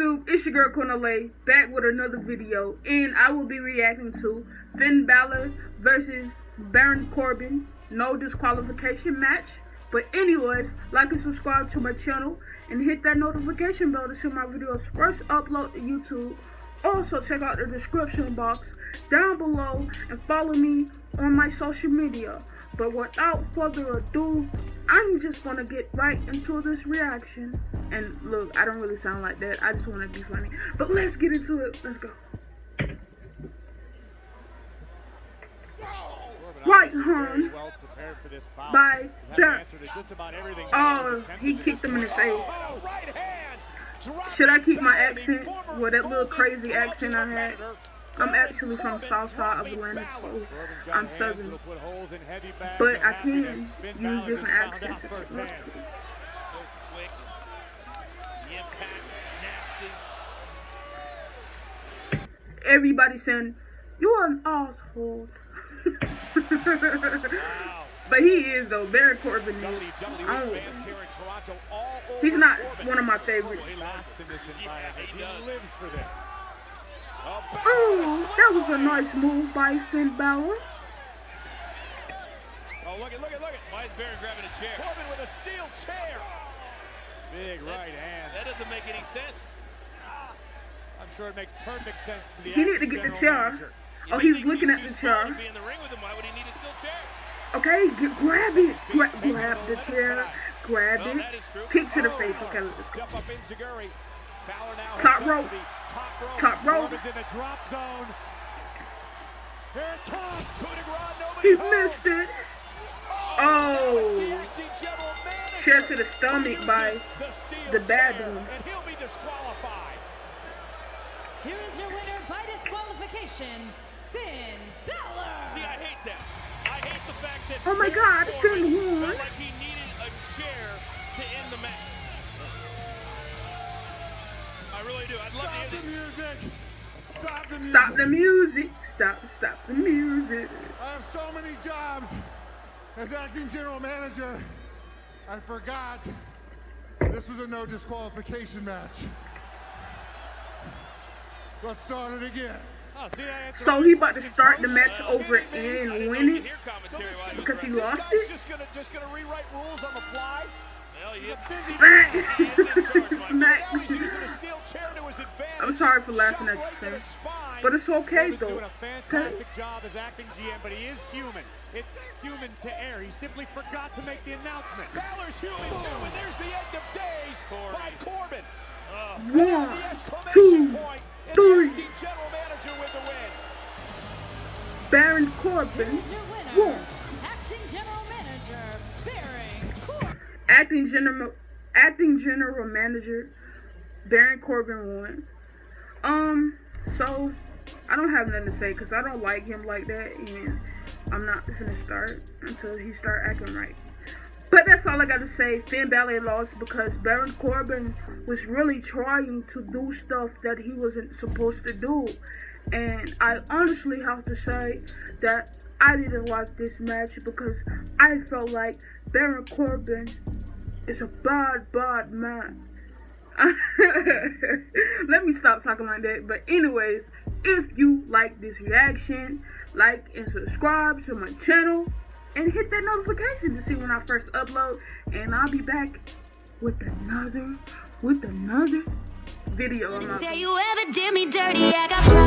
your girl Cornelay back with another video, and I will be reacting to Finn Balor versus Baron Corbin, no disqualification match. But anyways, like and subscribe to my channel, and hit that notification bell to see my videos first upload to YouTube. Also, check out the description box down below and follow me on my social media. But without further ado, I'm just gonna get right into this reaction. And look, I don't really sound like that. I just want to be funny. But let's get into it. Let's go. Right, hon. By. Oh, he kicked him in the face. Oh, Should I keep my accent? Well, that little crazy accent I had. I'm actually from south side of Atlanta, so I'm southern. But I can use different accents if I want to. Everybody saying, you're an asshole. but he is though. Baron Corbin is. Oh. He's not one of my favorites. Oh, that was a nice move by Finn Balor. Oh, look at, look at, look at. Why is Baron grabbing a chair? Corbin with a steel chair. Big right hand. That doesn't make any sense. I'm sure it makes perfect sense to the He need to get the chair. Oh, he's looking at the chair. Okay, get, grab it. Gra grab the chair. Grab it. Kick to the face. Okay, let's go. Top rope. Top rope. He missed it. Oh. oh. Chair to the stomach by the bad one. Here is your winner by disqualification, Finn Balor. See, I hate that. Oh my God, Finn won. Like he needed a chair to end the match. I really do. I'd love Stop to the music. Stop the music. Stop the music. Stop, stop the music. I have so many jobs as acting general manager. I forgot this was a no disqualification match. Let's start it again. See, So he about to start the match over and win it because he lost it. Just gonna, rewrite rules on the fly. Smack! Smack! I'm sorry for laughing at you, Finn. But it's okay, though. doing a fantastic job as acting GM, but he is human. It's human to err. He simply forgot to make the announcement. Balor's human too, and there's the end of days by Corbin. One, two, three. Baron Corbin won. Acting General Manager, Baron Corbin. Acting General Acting General Manager Baron Corbin won. Um, so I don't have nothing to say because I don't like him like that, and I'm not gonna start until he start acting right. But that's all I got to say. Finn Balor lost because Baron Corbin was really trying to do stuff that he wasn't supposed to do. And I honestly have to say that I didn't like this match because I felt like Baron Corbin is a bad, bad man. Let me stop talking like that. But anyways, if you like this reaction, like and subscribe to my channel and hit that notification to see when I first upload. And I'll be back with another, with another video. Say you ever did me dirty, I got pride for that.